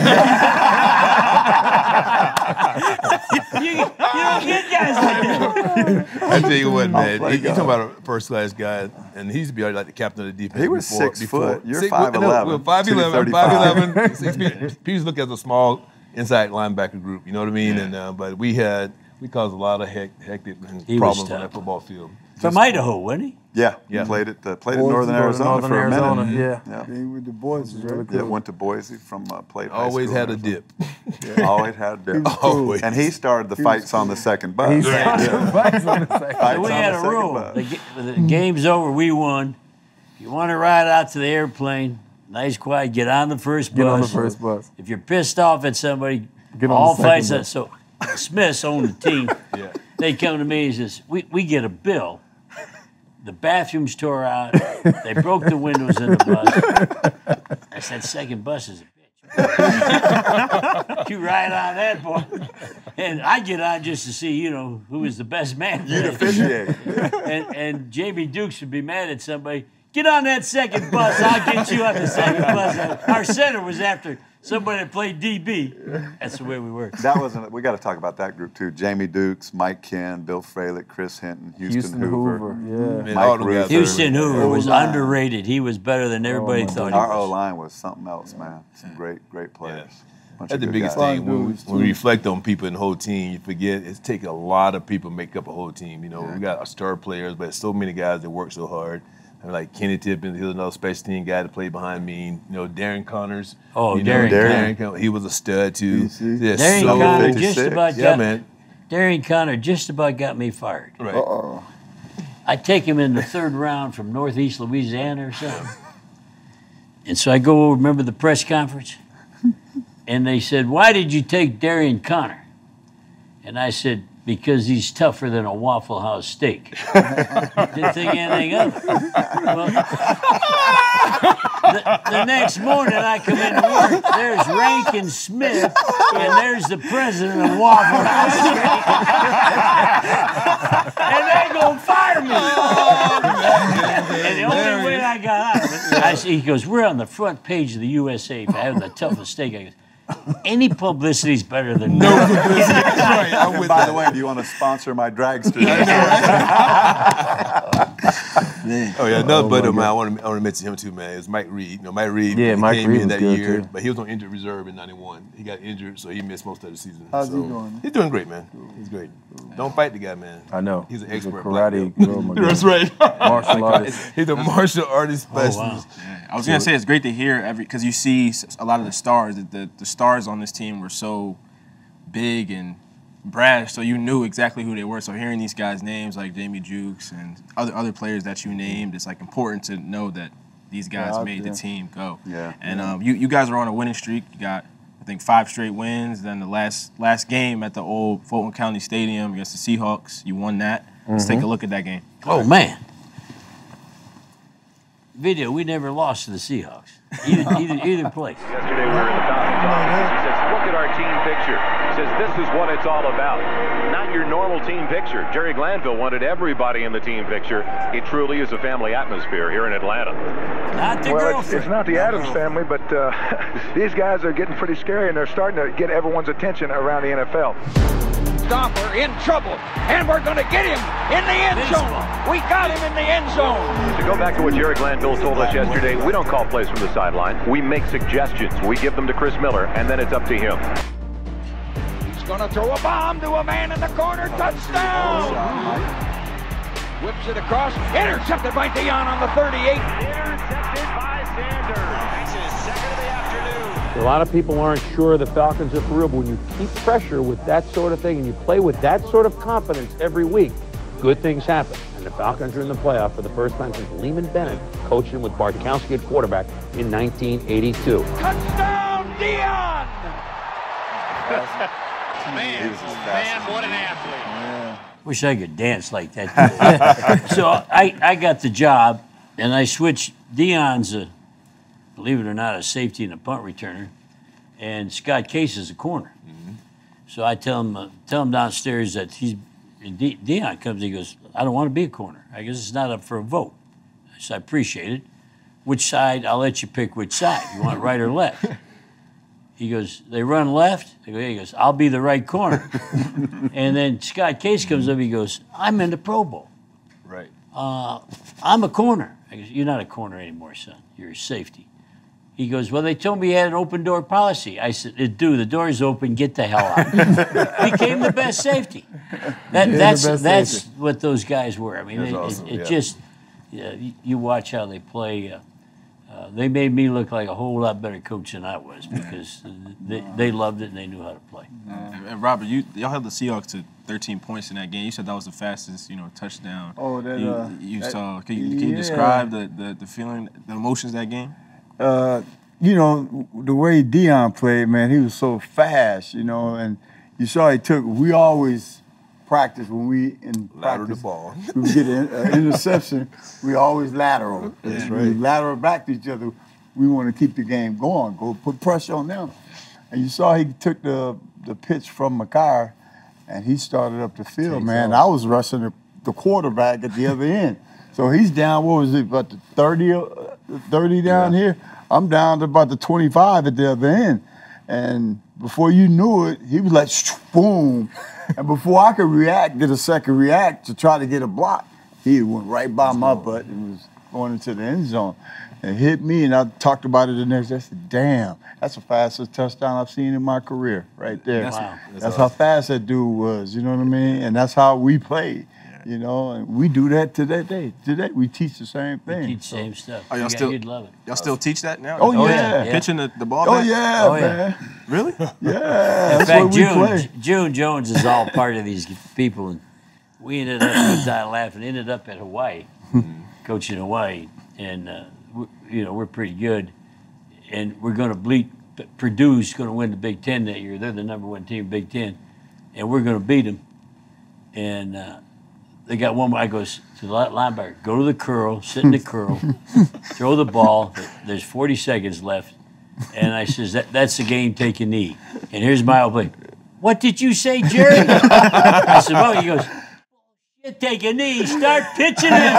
[SPEAKER 1] you don't get guys like that.
[SPEAKER 5] I tell you what, man. You, you talking about a first class guy, and he used to be like the captain of the defense.
[SPEAKER 7] He was
[SPEAKER 5] before,
[SPEAKER 7] six
[SPEAKER 5] before.
[SPEAKER 7] foot. You're
[SPEAKER 5] Six-
[SPEAKER 7] 5'11",
[SPEAKER 5] no, we're 5'11",
[SPEAKER 7] 235.
[SPEAKER 5] 5'11", six feet. People look at a small inside linebacker group. You know what I mean? And uh, but we had we caused a lot of hec- hectic
[SPEAKER 1] He
[SPEAKER 5] problems on
[SPEAKER 1] tough.
[SPEAKER 5] that football field.
[SPEAKER 1] From Idaho, wasn't he?
[SPEAKER 7] Yeah,
[SPEAKER 5] Yeah.
[SPEAKER 7] played at uh, played at
[SPEAKER 8] Boise,
[SPEAKER 7] Northern
[SPEAKER 8] Northern
[SPEAKER 7] Arizona
[SPEAKER 2] Northern
[SPEAKER 7] for a
[SPEAKER 2] Arizona,
[SPEAKER 7] minute.
[SPEAKER 2] yeah.
[SPEAKER 7] Yeah.
[SPEAKER 8] Being with the boys is really
[SPEAKER 7] Yeah, went to Boise from uh, played high
[SPEAKER 5] Always had a dip.
[SPEAKER 7] Arizona. Always had a dip.
[SPEAKER 5] Always.
[SPEAKER 7] And he started the fights on the second bus.
[SPEAKER 2] He's
[SPEAKER 7] Yeah.
[SPEAKER 2] Fights on the second.
[SPEAKER 7] Fights
[SPEAKER 1] So we
[SPEAKER 7] on
[SPEAKER 1] had
[SPEAKER 7] the
[SPEAKER 1] a rule. The, the game's over, we won. If you want to ride out to the airplane, nice quiet, get on the first bus.
[SPEAKER 2] Get
[SPEAKER 1] bus.
[SPEAKER 2] on the first bus.
[SPEAKER 1] If you're pissed off at somebody,
[SPEAKER 2] Get on
[SPEAKER 1] all
[SPEAKER 2] the second
[SPEAKER 1] fights.
[SPEAKER 2] bus.
[SPEAKER 1] So Smiths on the team.
[SPEAKER 5] Yeah.
[SPEAKER 1] They come to me and says, we, we get a bill. The bathrooms tore out. They broke the windows in the bus. I said, second bus is a bitch. you ride on that, boy. And I get on just to see, you know, who is the best man.
[SPEAKER 7] You'd officiate.
[SPEAKER 1] and, and Jamie Dukes would be mad at somebody. Get on that second bus. I'll get you on the second bus. Our center was after somebody that played DB. That's the way we work.
[SPEAKER 7] That wasn't. We got to talk about that group too. Jamie Dukes, Mike Kenn, Bill Fralic, Chris Hinton, Houston,
[SPEAKER 2] Houston
[SPEAKER 7] Hoover.
[SPEAKER 2] Hoover. Yeah.
[SPEAKER 5] Mm-hmm.
[SPEAKER 7] Mike
[SPEAKER 5] all them guys
[SPEAKER 7] Ruether.
[SPEAKER 5] are-
[SPEAKER 1] Houston Hoover was
[SPEAKER 8] O-line.
[SPEAKER 1] underrated. He was better than everybody
[SPEAKER 2] Oh,
[SPEAKER 1] thought he
[SPEAKER 7] Our O line was something else, man. Some great, great players. Bunch
[SPEAKER 5] That's the
[SPEAKER 7] good
[SPEAKER 5] biggest
[SPEAKER 7] guys.
[SPEAKER 5] thing. When we, when we reflect on people in the whole team, you forget it's taking a lot of people to make up a whole team. You know, we got our star players, but so many guys that work so hard. I like Kenny Tippins, he was another special team guy that played behind me. You know, Darren Conners.
[SPEAKER 1] Oh,
[SPEAKER 5] you know,
[SPEAKER 1] Darren
[SPEAKER 7] Darren.
[SPEAKER 5] Con- he was a stud too. Yeah,
[SPEAKER 1] Darren
[SPEAKER 5] so-
[SPEAKER 1] Conner
[SPEAKER 7] 56.
[SPEAKER 1] just about
[SPEAKER 5] Yeah,
[SPEAKER 1] got
[SPEAKER 5] man.
[SPEAKER 1] Darren Conner just about got me fired.
[SPEAKER 5] Right.
[SPEAKER 8] Uh-oh.
[SPEAKER 1] I take him in the third round from Northeast Louisiana or something. And so I go over, remember the press conference? And they said, Why did you take Darion Conner? And I said, Because he's tougher than a Waffle House steak. Didn't think anything of it. Well, the, the next morning I come into work, there's Rankin Smith, and there's the president of Waffle House. and they're gonna fire me. and the only way I got out of it, I see, he goes, "We're on the front page of the USA for having the toughest steak." I goes, "Any publicity's better than no."
[SPEAKER 5] right. I'm
[SPEAKER 7] And
[SPEAKER 5] with
[SPEAKER 7] by
[SPEAKER 5] that.
[SPEAKER 7] the way, do you want to sponsor my dragster?
[SPEAKER 5] Oh yeah, another oh buddy of mine. I want to I want to mention him too, man. It's Mike Reed. You know, Mike Reed.
[SPEAKER 2] Yeah,
[SPEAKER 5] he
[SPEAKER 2] Mike
[SPEAKER 5] came
[SPEAKER 2] Reed
[SPEAKER 5] in that year,
[SPEAKER 2] too.
[SPEAKER 5] but he was on injured reserve in '91. He got injured, so he missed most of the season.
[SPEAKER 8] How's he
[SPEAKER 5] So,
[SPEAKER 8] doing?
[SPEAKER 5] He's doing great, man. He's great. Don't fight the guy, man.
[SPEAKER 2] I know.
[SPEAKER 5] He's an
[SPEAKER 2] He's
[SPEAKER 5] expert. black
[SPEAKER 2] karate.
[SPEAKER 5] belt.
[SPEAKER 2] oh
[SPEAKER 5] That's right.
[SPEAKER 2] Martial artist.
[SPEAKER 5] He's a martial artist
[SPEAKER 1] Oh, wow.
[SPEAKER 5] specialist.
[SPEAKER 4] I was gonna say it's great to hear every because you see s- a lot of the stars. The, the the stars on this team were so big and brash, so you knew exactly who they were. So hearing these guys' names like Jamie Dukes and other other players that you named, it's like important to know that these guys
[SPEAKER 8] Yeah,
[SPEAKER 4] made
[SPEAKER 8] yeah.
[SPEAKER 4] the team go.
[SPEAKER 7] Yeah.
[SPEAKER 4] And um, you you guys are on a winning streak. You got I think five straight wins. Then the last last game at the old Fulton County Stadium against the Seahawks, you won that. Let's take a look at that game.
[SPEAKER 1] Oh man. Video, we never lost to the Seahawks. Either either, either place.
[SPEAKER 11] Yesterday we were in the Falcons office. He says, look at our team picture. He says, this is what it's all about. Not your normal team picture. Jerry Glanville wanted everybody in the team picture. It truly is a family atmosphere here in Atlanta.
[SPEAKER 1] Not the
[SPEAKER 12] Well, it's, it's not the Addams family, but uh, these guys are getting pretty scary, and they're starting to get everyone's attention around the NFL.
[SPEAKER 3] Stopper in trouble, and we're going to get him in the end zone. We got him in the end zone.
[SPEAKER 11] To go back to what Jerry Glanville told us yesterday, we don't call plays from the sideline. We make suggestions. We give them to Chris Miller, and then it's up to him.
[SPEAKER 3] He's going to throw a bomb to a man in the corner. Touchdown. Whips it across. Intercepted by Deion on the 38.
[SPEAKER 11] Intercepted by Sanders. Second of the afternoon.
[SPEAKER 9] A lot of people aren't sure the Falcons are for real, but when you keep pressure with that sort of thing and you play with that sort of confidence every week, good things happen. And the Falcons are in the playoff for the first time since Leeman Bennett coaching with Bartkowski at quarterback in 1982.
[SPEAKER 3] Touchdown, Deion.
[SPEAKER 7] Man, he was man,
[SPEAKER 11] what an athlete.
[SPEAKER 1] Wish I could dance like that. so I, I got the job, and I switched. Deion's a, believe it or not, a safety and a punt returner, and Scott Case is a corner. So I tell him, uh, tell him downstairs that he's. And De- Deion comes, he goes, I don't want to be a corner. I guess it's not up for a vote. I said, I appreciate it. Which side? I'll let you pick which side. You want right or left? He goes, they run left. Go, yeah. He goes, I'll be the right corner. and then Scott Case comes up. He goes, I'm in the Pro Bowl.
[SPEAKER 5] Right.
[SPEAKER 1] Uh, I'm a corner. I goes, you're not a corner anymore, son. You're a safety. He goes, well, they told me you had an open door policy. I said, "Uh, dude, the door's open. Get the hell out. Became the best safety. That, that's
[SPEAKER 2] best
[SPEAKER 1] that's
[SPEAKER 2] safety.
[SPEAKER 1] what those guys were. I mean, it,
[SPEAKER 5] awesome,
[SPEAKER 1] it, it
[SPEAKER 5] yeah.
[SPEAKER 1] just yeah, you, you watch how they play. Uh, uh, they made me look like a whole lot better coach than I was because they, they loved it and they knew how to play.
[SPEAKER 4] And, and Robert, you y'all held the Seahawks to 13 points in that game. You said that was the fastest, you know, touchdown.
[SPEAKER 8] Oh, that,
[SPEAKER 4] you,
[SPEAKER 8] uh,
[SPEAKER 4] you
[SPEAKER 8] that-
[SPEAKER 4] saw. Can you, can you
[SPEAKER 8] yeah.
[SPEAKER 4] describe the, the the feeling, the emotions of that game?
[SPEAKER 8] uh, you know, the way Deion played, man, he was so fast, you know, and you saw he took. We always practice when we in
[SPEAKER 5] Lateral the ball.
[SPEAKER 8] we get an uh, interception. We always lateral. That's right. We lateral back to each other. We want to keep the game going. Go put pressure on them. And you saw he took the the pitch from McKyer, and he started up the field, man. I was rushing the, the quarterback at the other end. So he's down, what was it, about the 30, uh, 30 down here? I'm down to about the 25 at the other end. And before you knew it, he was like, boom. and before I could react, get a second react to try to get a block, he went right by my butt and was going into the end zone and hit me. And I talked about it the next day. I said, damn, that's the fastest touchdown I've seen in my career right there.
[SPEAKER 4] That's-
[SPEAKER 1] Wow.
[SPEAKER 8] That's, how fast that dude was, you know what I mean? And that's how we played, you know, and we do that to that day. Today, we teach the same thing.
[SPEAKER 1] Teach the
[SPEAKER 8] So-
[SPEAKER 1] same stuff.
[SPEAKER 4] Are y'all
[SPEAKER 1] You-
[SPEAKER 4] still-
[SPEAKER 1] You'd love it.
[SPEAKER 4] Y'all still teach that now?
[SPEAKER 8] Oh,
[SPEAKER 1] Oh,
[SPEAKER 8] yeah.
[SPEAKER 1] yeah, yeah.
[SPEAKER 4] Pitching the, the ball
[SPEAKER 8] Oh,
[SPEAKER 4] back?
[SPEAKER 8] yeah,
[SPEAKER 1] Oh, yeah.
[SPEAKER 8] Man.
[SPEAKER 4] Really?
[SPEAKER 8] Yeah,
[SPEAKER 1] In fact, June. June Jones is all part of these people, and we ended up we died laughing. Ended up at Hawaii, coaching Hawaii, and uh, we, you know we're pretty good, and we're going to bleed. Purdue's going to win the Big Ten that year. They're the number one team, Big Ten, and we're going to beat them. And uh, they got one. I goes to the li- linebacker, go to the curl, sit in the curl, throw the ball. There's 40 seconds left. And I says, that, that's the game, take a knee. And here's my old. What did you say, Jerry? I said, well, he goes, "Shit, take a knee, start pitching it.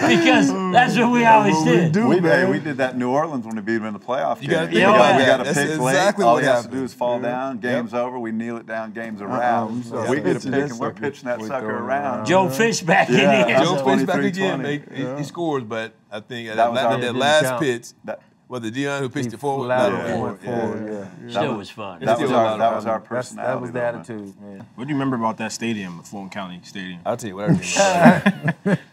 [SPEAKER 1] because that's what we always did.
[SPEAKER 7] we, hey, we did that in New Orleans when we beat them in the playoff
[SPEAKER 5] You
[SPEAKER 7] game.
[SPEAKER 5] gotta
[SPEAKER 7] we
[SPEAKER 5] think
[SPEAKER 7] got,
[SPEAKER 1] about
[SPEAKER 7] we got a pick
[SPEAKER 5] exactly
[SPEAKER 7] late. All
[SPEAKER 5] what
[SPEAKER 7] he has to do is fall down. Game's over. We kneel it down. Game's a wrap.
[SPEAKER 8] we saw
[SPEAKER 7] we
[SPEAKER 8] that.
[SPEAKER 7] get a
[SPEAKER 8] Pitching
[SPEAKER 7] pick
[SPEAKER 8] that
[SPEAKER 7] and we're
[SPEAKER 8] sucker.
[SPEAKER 7] pitching that
[SPEAKER 8] We
[SPEAKER 7] sucker around.
[SPEAKER 8] around.
[SPEAKER 1] Joe Fishback
[SPEAKER 7] Yeah.
[SPEAKER 1] in here.
[SPEAKER 5] Joe Fishback
[SPEAKER 7] 23-20.
[SPEAKER 5] again, make, he, he scores, but I think at
[SPEAKER 7] That was
[SPEAKER 5] that, that, last
[SPEAKER 2] count.
[SPEAKER 5] pitch,
[SPEAKER 7] That,
[SPEAKER 5] was it Deion who pitched
[SPEAKER 2] He
[SPEAKER 5] it forward?
[SPEAKER 2] lateral
[SPEAKER 5] Lateral
[SPEAKER 2] forward,
[SPEAKER 5] forward,
[SPEAKER 2] forward, yeah.
[SPEAKER 1] Still was fun.
[SPEAKER 7] that was our
[SPEAKER 5] lot
[SPEAKER 7] that was our
[SPEAKER 2] That's,
[SPEAKER 7] personality.
[SPEAKER 2] that was the
[SPEAKER 7] though, man.
[SPEAKER 2] attitude, man.
[SPEAKER 4] What do you remember about that stadium, the Fulton County Stadium?
[SPEAKER 5] I'll tell you what I remember.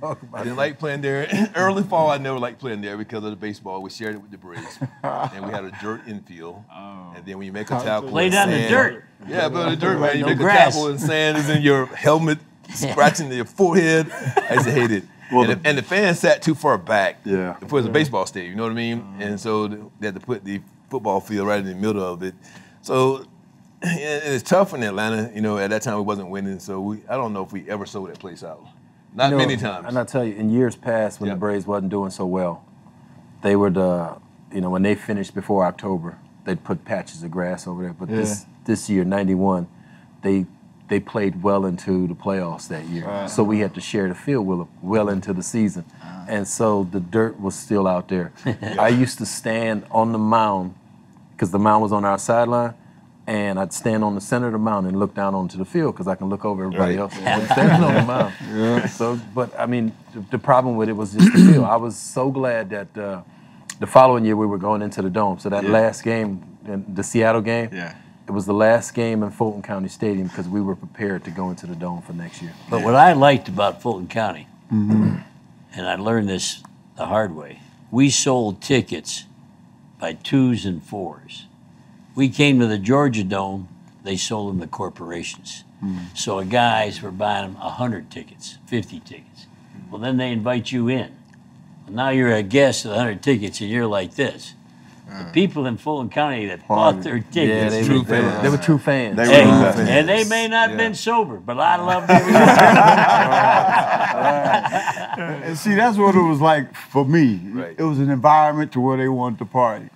[SPEAKER 2] Talk
[SPEAKER 5] I didn't like playing there. Early fall, I never liked playing there because of the baseball. We shared it with the Braves, and we had a dirt infield. Oh. And then when you make a tackle,
[SPEAKER 1] Play
[SPEAKER 5] and
[SPEAKER 1] down the dirt.
[SPEAKER 5] Yeah, but the dirt, man. You
[SPEAKER 1] No
[SPEAKER 5] make
[SPEAKER 1] grass.
[SPEAKER 5] a tackle and sand is in your helmet, scratching your forehead. I used to hate it.
[SPEAKER 7] Well,
[SPEAKER 5] and,
[SPEAKER 7] the-
[SPEAKER 5] the, and the fans sat too far back.
[SPEAKER 7] Yeah.
[SPEAKER 5] It was a baseball stadium, you know what I mean? And so they had to put the football field right in the middle of it. So and it's tough in Atlanta. You know, at that time we wasn't winning, so we I don't know if we ever sold that place out. Not
[SPEAKER 2] You know,
[SPEAKER 5] many times.
[SPEAKER 2] And I tell you, in years past, when
[SPEAKER 5] Yep.
[SPEAKER 2] the Braves wasn't doing so well, they would, uh, you know, when they finished before October, they'd put patches of grass over there. But this this year, '91, they they played well into the playoffs that year, so we had to share the field well, well into the season, and so the dirt was still out there. I used to stand on the mound because the mound was on our sideline. And I'd stand on the center of the mound and look down onto the field because I can look over everybody
[SPEAKER 5] Right.
[SPEAKER 2] else and standing on the mound.
[SPEAKER 8] Yeah.
[SPEAKER 2] So, but I mean, the, the problem with it was just the field. I was so glad that uh, the following year we were going into the dome. So that
[SPEAKER 4] Yeah.
[SPEAKER 2] last game, the Seattle game,
[SPEAKER 4] Yeah.
[SPEAKER 2] It was the last game in Fulton County Stadium because we were prepared to go into the dome for next year.
[SPEAKER 1] But what I liked about Fulton County, and I learned this the hard way, we sold tickets by twos and fours. We came to the Georgia Dome, they sold them to corporations. So guys were buying them 100 tickets, 50 tickets. Well, then they invite you in. Well, now you're a guest with 100 tickets, and you're like this. The people in Fulton County that bought their tickets,
[SPEAKER 2] Yeah, they,
[SPEAKER 5] True
[SPEAKER 2] were, they,
[SPEAKER 5] fans.
[SPEAKER 2] they were true fans.
[SPEAKER 7] They were
[SPEAKER 1] Hey,
[SPEAKER 7] true fans.
[SPEAKER 1] and they may not have been sober, but I loved every
[SPEAKER 8] And see, that's what it was like for me.
[SPEAKER 5] Right.
[SPEAKER 8] It was an environment to where they wanted to party.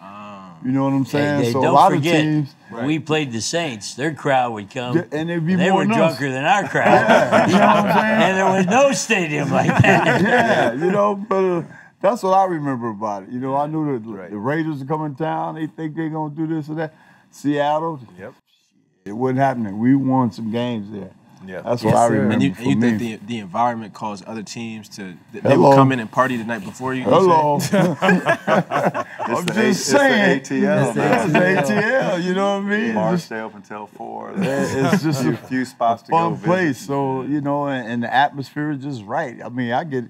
[SPEAKER 8] You know what I'm saying?
[SPEAKER 1] Hey, hey,
[SPEAKER 8] so
[SPEAKER 1] don't
[SPEAKER 8] a lot
[SPEAKER 1] forget,
[SPEAKER 8] of teams,
[SPEAKER 1] when we played the Saints, their crowd would come,
[SPEAKER 8] Yeah, and they'd be
[SPEAKER 1] they
[SPEAKER 8] more
[SPEAKER 1] were drunker than our crowd.
[SPEAKER 8] Yeah, you know what I'm saying?
[SPEAKER 1] and there was no stadium like that.
[SPEAKER 8] yeah, you know, but uh, that's what I remember about it. You know, I knew that
[SPEAKER 5] Right.
[SPEAKER 8] the Raiders are coming town. They think they're gonna do this or that. Seattle,
[SPEAKER 5] Yep.
[SPEAKER 8] it wasn't happening. We won some games there.
[SPEAKER 5] Yeah.
[SPEAKER 8] That's
[SPEAKER 2] Yes,
[SPEAKER 8] what I remember
[SPEAKER 4] And you, and you think the, the environment caused other teams to they
[SPEAKER 8] Hello.
[SPEAKER 4] would come in and party the night before you? you
[SPEAKER 8] Hello. I'm
[SPEAKER 7] the,
[SPEAKER 8] just
[SPEAKER 7] A-
[SPEAKER 8] saying.
[SPEAKER 7] It's the ATL.
[SPEAKER 8] It's
[SPEAKER 7] man.
[SPEAKER 8] the ATL, you know what I mean?
[SPEAKER 7] Bars
[SPEAKER 8] Just
[SPEAKER 7] stay open till four.
[SPEAKER 8] it's just a
[SPEAKER 7] few spots to go
[SPEAKER 8] fun
[SPEAKER 7] visit.
[SPEAKER 8] place. So, you know, and, and the atmosphere is just right. I mean, I get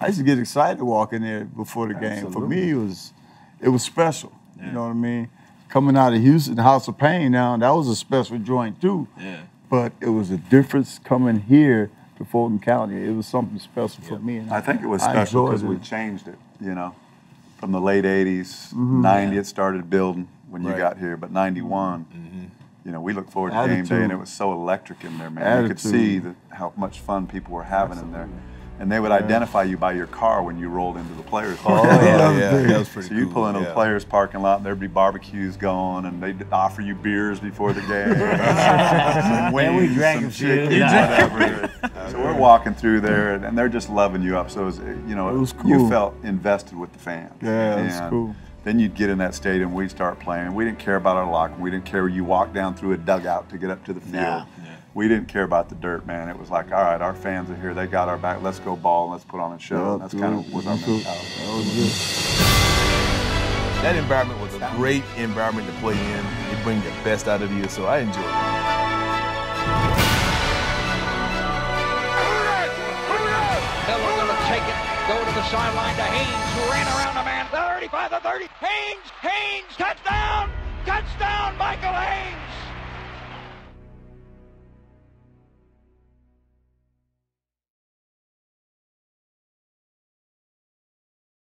[SPEAKER 8] I used to get excited to walk in there before the game. For me, it was it was special. You know what I mean? Coming out of Houston, House of Pain now, that was a special joint too.
[SPEAKER 4] Yeah.
[SPEAKER 8] But it was a difference coming here to Fulton County. It was something special for me. and
[SPEAKER 7] I think it was special because we
[SPEAKER 8] it.
[SPEAKER 7] changed it, you know. From the late 80s,
[SPEAKER 8] Mm-hmm.
[SPEAKER 7] 90, it started building when you
[SPEAKER 5] Right.
[SPEAKER 7] got here. But 91, you know, we looked forward to game day and it was so electric in there, man. You could see
[SPEAKER 8] Attitude.
[SPEAKER 7] the, how much fun people were having in there. And they would identify you by your car when you rolled into the players'
[SPEAKER 5] Oh
[SPEAKER 7] parking
[SPEAKER 5] yeah,
[SPEAKER 7] lot.
[SPEAKER 5] yeah, that was pretty
[SPEAKER 7] So you
[SPEAKER 5] cool.
[SPEAKER 7] pull into
[SPEAKER 5] yeah.
[SPEAKER 7] the players' parking lot, and there'd be barbecues going, and they'd offer you beers before the game. some
[SPEAKER 1] we drank
[SPEAKER 7] some
[SPEAKER 1] a few.
[SPEAKER 7] chicken, whatever. so we're walking through there, and, and they're just loving you up. So it was, you know,
[SPEAKER 8] It was
[SPEAKER 7] you felt invested with the fans.
[SPEAKER 8] Yeah, it was cool.
[SPEAKER 7] Then you'd get in that stadium, we'd start playing. We didn't care about our locker. We didn't care you walked down through a dugout to get up to the field.
[SPEAKER 1] Nah.
[SPEAKER 7] We didn't care about the dirt, man. It was like, all right, our fans are here. They got our back. Let's go ball. and Let's put on a show. and that's kind of was our mentality.
[SPEAKER 8] That was good.
[SPEAKER 5] That environment was a great environment to play in. It brings the best out of you, so I enjoyed it.
[SPEAKER 3] Miller gonna take it, go to the sideline to Haynes, who ran around a man, The 35 to 30. Haynes, Haynes, touchdown, touchdown, Michael Haynes.